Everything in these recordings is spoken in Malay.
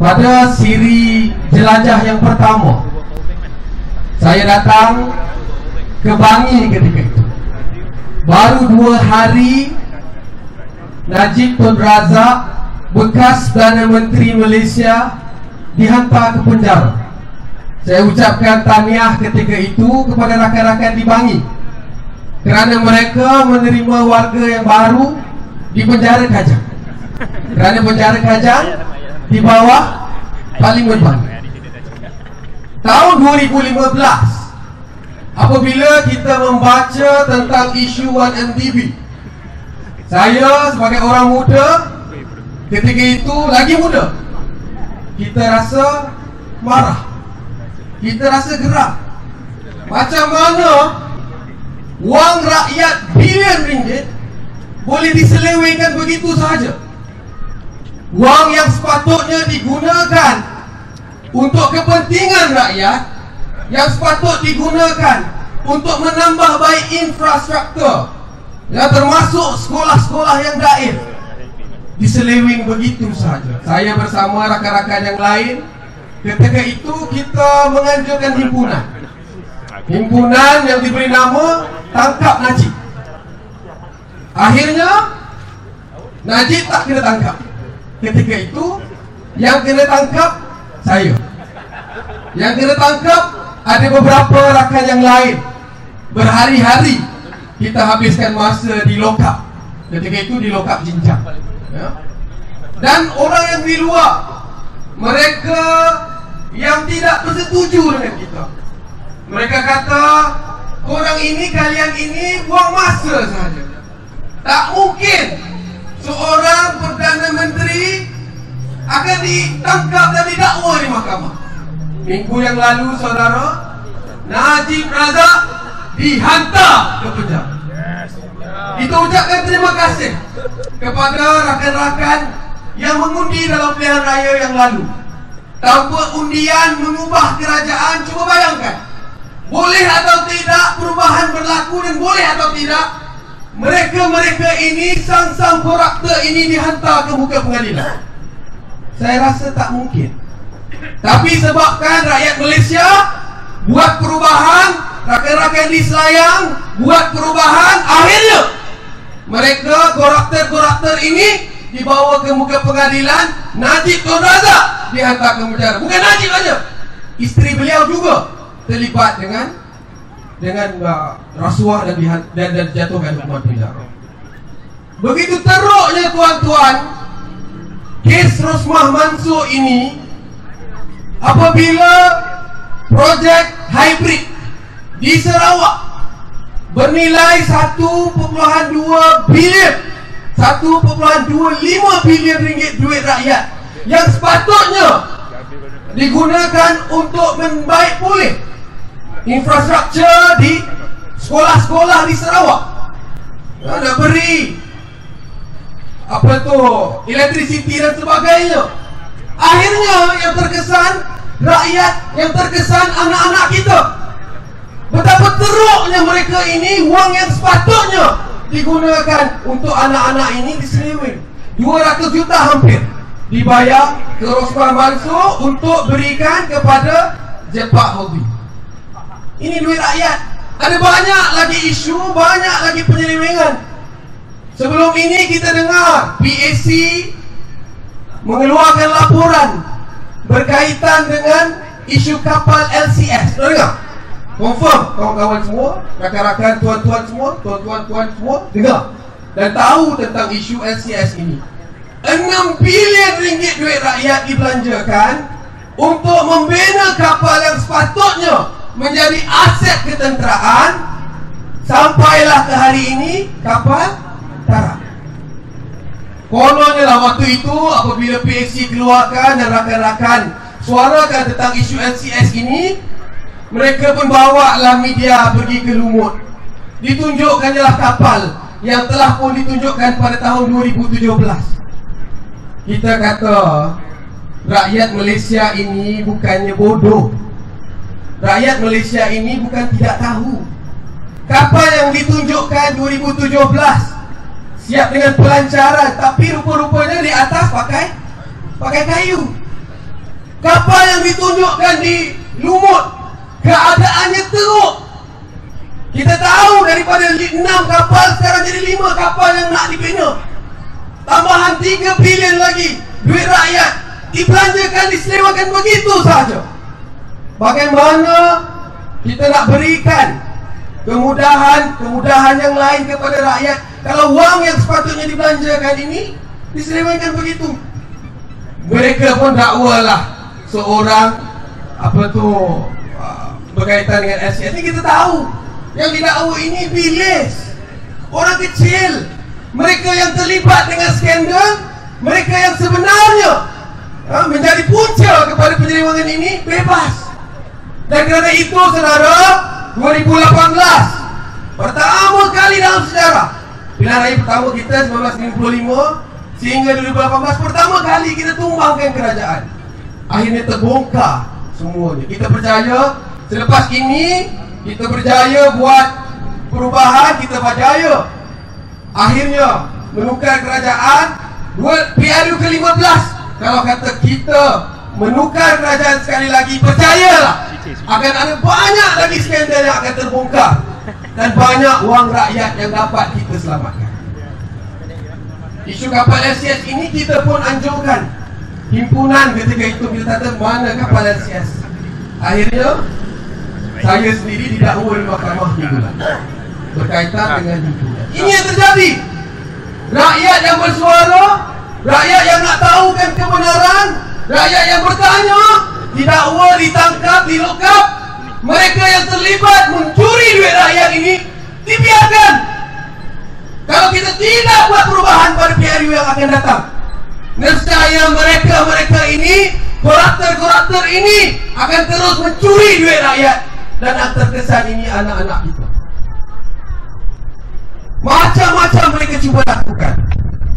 pada siri jelajah yang pertama saya datang ke Bangi ketika itu. Baru dua hari Najib Tun Razak bekas Perdana Menteri Malaysia dihantar ke penjara. Saya ucapkan tahniah ketika itu kepada rakan-rakan di Bangi. Kerana mereka menerima warga yang baru di penjara Kajang. Kerana penjara Kajang di bawah Parlimen Bangi tahun 2015 apabila kita membaca tentang isu 1MDB saya sebagai orang muda ketika itu lagi muda kita rasa marah kita rasa gerak macam mana wang rakyat bilion ringgit boleh diselewengkan begitu sahaja wang yang sepatutnya digunakan untuk kepentingan rakyat yang sepatut digunakan untuk menambah baik infrastruktur yang termasuk sekolah-sekolah yang daif. Diseleweng begitu saja. Saya bersama rakan-rakan yang lain ketika itu kita menganjurkan himpunan. Himpunan yang diberi nama Tangkap Najib. Akhirnya Najib tak kena tangkap ketika itu yang kena tangkap saya. Yang kena tangkap ada beberapa rakan yang lain. Berhari-hari kita habiskan masa di lokap ketika itu di lokap jinjang. Ya. dan orang yang di luar mereka yang tidak bersetuju dengan kita. Mereka kata orang ini kalian ini buang masa saja tak mungkin ditangkap dan didakwa di mahkamah. Minggu yang lalu saudara Najib Razak dihantar ke penjara kita ucapkan terima kasih kepada rakan-rakan yang mengundi dalam pilihan raya yang lalu. Tanpa undian mengubah kerajaan cuba bayangkan boleh atau tidak perubahan berlaku dan boleh atau tidak mereka-mereka ini sang-sang korakter ini dihantar ke muka pengadilan saya rasa tak mungkin. Tapi sebabkan rakyat Malaysia buat perubahan rakan-rakan di Selayang buat perubahan akhirnya mereka korakter-korakter ini dibawa ke muka pengadilan Najib Tun Razak dihantar ke penjara. Bukan Najib saja isteri beliau juga terlibat dengan dengan uh, rasuah dan, dan, dan dijatuhkan hukuman penjara. Begitu teruknya tuan-tuan kes Rosmah Mansur ini apabila projek hybrid di Sarawak bernilai 1.2 bilion 1.25 bilion ringgit duit rakyat yang sepatutnya digunakan untuk membaik pulih infrastruktur di sekolah-sekolah di Sarawak. Nak beri apa tu? Elektrisiti dan sebagainya. Akhirnya yang terkesan rakyat yang terkesan anak-anak kita. Betapa teruknya mereka ini wang yang sepatutnya digunakan untuk anak-anak ini diseleweng 200 juta hampir dibayar ke Rosman Mansur untuk berikan kepada Jepak Hobi. Ini duit rakyat. Ada banyak lagi isu banyak lagi penyelewengan sebelum ini kita dengar PAC mengeluarkan laporan berkaitan dengan isu kapal LCS dengar? Confirm kawan-kawan semua rakan-rakan tuan-tuan semua tuan-tuan-tuan semua dengar dan tahu tentang isu LCS ini. 6 bilion ringgit duit rakyat dibelanjakan untuk membina kapal yang sepatutnya menjadi aset ketenteraan. Sampailah ke hari ini kapal tarak kononnya lah waktu itu apabila PXC keluarkan dan rakan-rakan suarakan tentang isu LCS ini mereka pun bawa lah media pergi ke Lumut. Ditunjukkanlah kapal Yang telah pun ditunjukkan pada tahun 2017 Kita kata Rakyat Malaysia ini bukannya bodoh. Rakyat Malaysia ini bukan tidak tahu. Kapal yang ditunjukkan 2017 Siap dengan pelancaran Tapi rupa-rupanya di atas pakai Pakai kayu Kapal yang ditunjukkan di Lumut keadaannya teruk. Kita tahu daripada 6 kapal sekarang jadi 5 kapal yang nak dibina. Tambahan 3 bilion lagi duit rakyat dibelanjakan disewakan begitu saja. Bagaimana kita nak berikan kemudahan kemudahan yang lain kepada rakyat kalau wang yang sepatutnya dibelanjakan ini disewakan begitu. Mereka pun dakwalah seorang apa tu uh, berkaitan dengan SCS ini kita tahu. Yang didakwa ini bilis. Orang kecil. Mereka yang terlibat dengan skandal mereka yang sebenarnya uh, menjadi punca kepada penyeliwangan ini bebas. Dan kerana itu saudara 2018 pertama kali dalam sejarah pilihan raya pertama kita 1955 sehingga 2018 pertama kali kita tumbangkan kerajaan. Akhirnya terbongkar semuanya. Kita percaya selepas ini kita berjaya buat perubahan kita berjaya. Akhirnya menukar kerajaan PRU ke-15 kalau kata kita menukar kerajaan sekali lagi percayalah akan ada banyak lagi skandal yang akan terbongkar dan banyak wang rakyat yang dapat kita selamatkan. Isu kapal LCS ini kita pun anjurkan himpunan ketika itu kita kata mana kapal LCS. Akhirnya saya sendiri didakwa di mahkamah minggu berkaitan dengan himpunan. Ini yang terjadi. Rakyat yang bersuara, rakyat yang nak tahukan kebenaran, rakyat yang bertanya, didakwa, ditangkap, dilokap mereka yang terlibat mencuri duit rakyat ini dibiarkan. Kalau kita tidak buat perubahan pada PRU yang akan datang nescaya mereka-mereka ini koruptor-koruptor ini akan terus mencuri duit rakyat dan yang terkesan ini anak-anak kita. Macam-macam mereka cuba lakukan.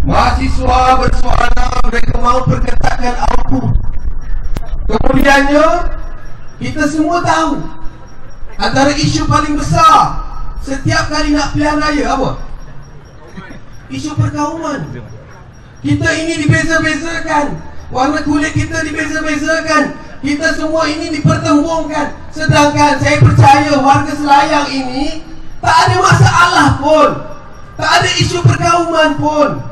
Mahasiswa bersuara mereka mahu perketatkan output Kemudiannya kita semua tahu antara isu paling besar setiap kali nak pilihan raya apa? Isu perkauman. Kita ini dibeza-bezakan. Warna kulit kita dibeza-bezakan. Kita semua ini dipertembungkan. Sedangkan saya percaya warga Selayang ini tak ada masalah pun. Tak ada isu perkauman pun.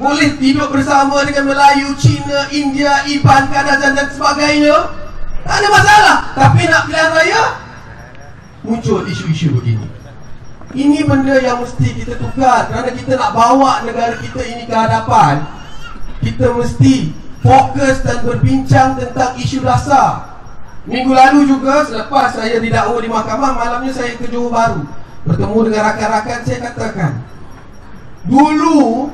Boleh hidup bersama dengan Melayu, Cina, India, Iban, Kadazan dan sebagainya Tak ada masalah. Tapi nak pilihan raya Muncul isu-isu begini. Ini benda yang mesti kita tukar. Kerana kita nak bawa negara kita ini ke hadapan Kita mesti fokus dan berbincang tentang isu dasar. Minggu lalu juga selepas saya didakwa di mahkamah Malamnya saya ke Johor Baru Bertemu dengan rakan-rakan saya katakan Dulu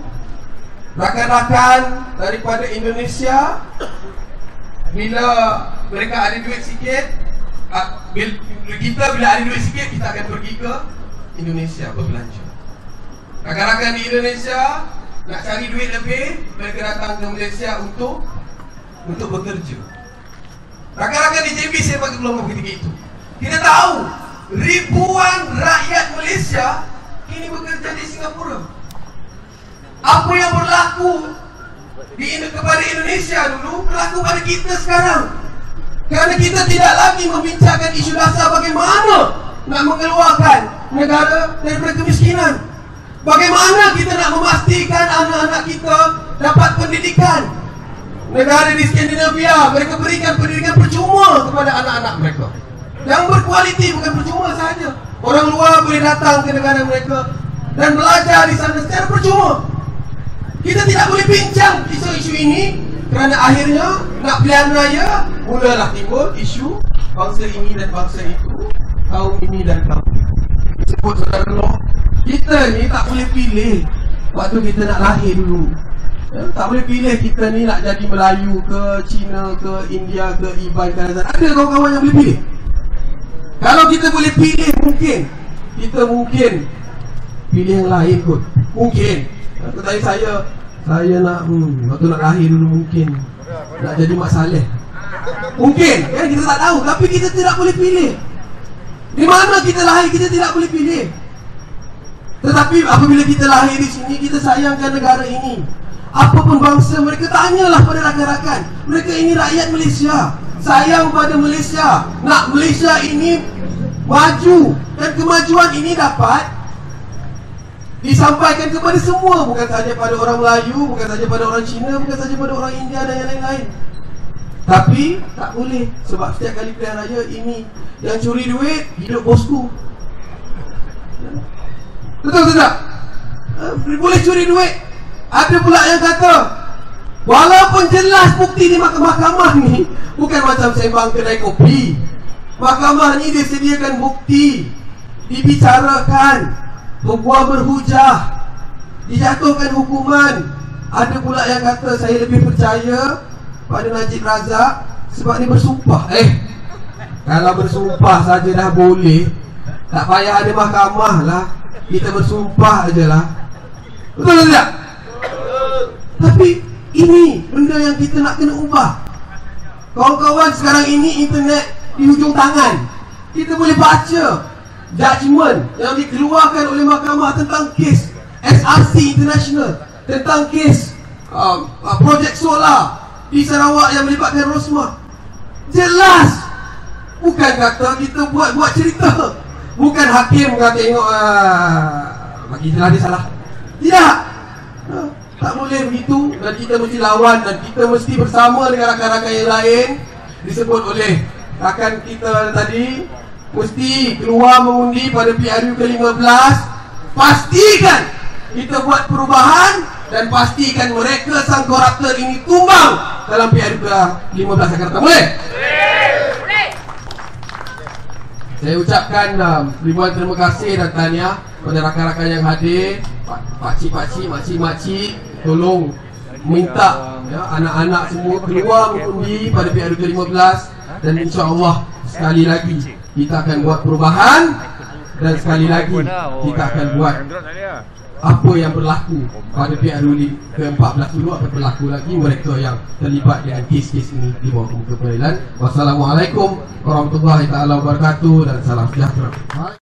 rakan-rakan daripada Indonesia bila mereka ada duit sikit ah, kita bila ada duit sikit kita akan pergi ke Indonesia berbelanja. Rakan-rakan di Indonesia nak cari duit lebih mereka datang ke Malaysia untuk untuk bekerja. Rakan-rakan di JB saya bagi kelompok ketika itu. Kita tahu ribuan rakyat Malaysia ini bekerja di Singapura. Apa yang berlaku di kepada Indonesia dulu berlaku pada kita sekarang. Kerana kita tidak lagi membincangkan isu dasar bagaimana nak mengeluarkan negara daripada kemiskinan. Bagaimana kita nak memastikan anak-anak kita dapat pendidikan. Negara di Skandinavia mereka berikan pendidikan percuma kepada anak-anak mereka. Yang berkualiti bukan percuma saja. Orang luar boleh datang ke negara mereka dan belajar di sana secara percuma. Kita tidak boleh bincang isu-isu ini kerana akhirnya nak pilihan raya mulalah timbul isu bangsa ini dan bangsa itu, kaum ini dan kaum itu. Sebut saudara kita ni tak boleh pilih waktu kita nak lahir dulu. Ya, tak boleh pilih kita ni nak jadi Melayu ke Cina ke India ke Iban ke. Ada kawan-kawan yang boleh pilih. Kalau kita boleh pilih mungkin kita mungkin pilih yang lain kot. Mungkin Tanya saya Saya nak hmm, Waktu nak lahir dulu mungkin. Nak jadi Mak Saleh. Mungkin kan? Kita tak tahu. Tapi kita tidak boleh pilih. Di mana kita lahir kita tidak boleh pilih. Tetapi apabila kita lahir di sini Kita sayangkan negara ini. Apa pun bangsa mereka tanyalah pada rakan-rakan. Mereka ini rakyat Malaysia. Sayang pada Malaysia. Nak Malaysia ini maju dan kemajuan ini dapat disampaikan kepada semua. Bukan saja pada orang Melayu bukan saja pada orang Cina bukan saja pada orang India dan yang lain-lain. Tapi tak boleh. Sebab setiap kali pilihan raya ini yang curi duit hidup bosku. Betul tidak Eh, boleh curi duit. Ada pula yang kata walaupun jelas bukti di mahkamah ni bukan macam sembang kedai kopi. Mahkamah ni dia sediakan bukti dibicarakan Hukuman berhujah. Dijatuhkan hukuman. Ada pula yang kata Saya lebih percaya Pada Najib Razak Sebab dia bersumpah. Eh Kalau bersumpah saja dah boleh. Tak payah ada mahkamah lah. Kita bersumpah aja lah. Betul tak? Tapi Ini benda yang kita nak kena ubah. Kawan-kawan sekarang ini internet Di hujung tangan. Kita boleh baca judgement yang dikeluarkan oleh mahkamah tentang kes SRC International tentang kes uh, uh, projek solar di Sarawak yang melibatkan Rosmah jelas! Bukan kata kita buat-buat cerita. Bukan hakim kata tengok uh, bagi jelas dia salah. Tidak! Uh, tak boleh begitu. Dan kita mesti lawan dan kita mesti bersama dengan rakan-rakan yang lain. Disebut oleh rakan kita tadi mesti keluar mengundi pada PRU ke-15 pastikan kita buat perubahan dan pastikan mereka sang koruptor ini tumbang dalam PRU ke-15 akan datang boleh? Saya ucapkan um, ribuan terima kasih dan tanya kepada rakan-rakan yang hadir Pakcik-pakcik, makcik-makcik Tolong minta ya, anak-anak semua keluar mengundi pada PRU ke-15 Dan insyaAllah sekali lagi kita akan buat perubahan dan sekali lagi kita akan buat apa yang berlaku pada pihak Ruli ke-14 dulu akan berlaku lagi mereka yang terlibat dengan kes-kes ini di bawah muka pengadilan. Wassalamualaikum warahmatullahi taala wabarakatuh dan salam sejahtera.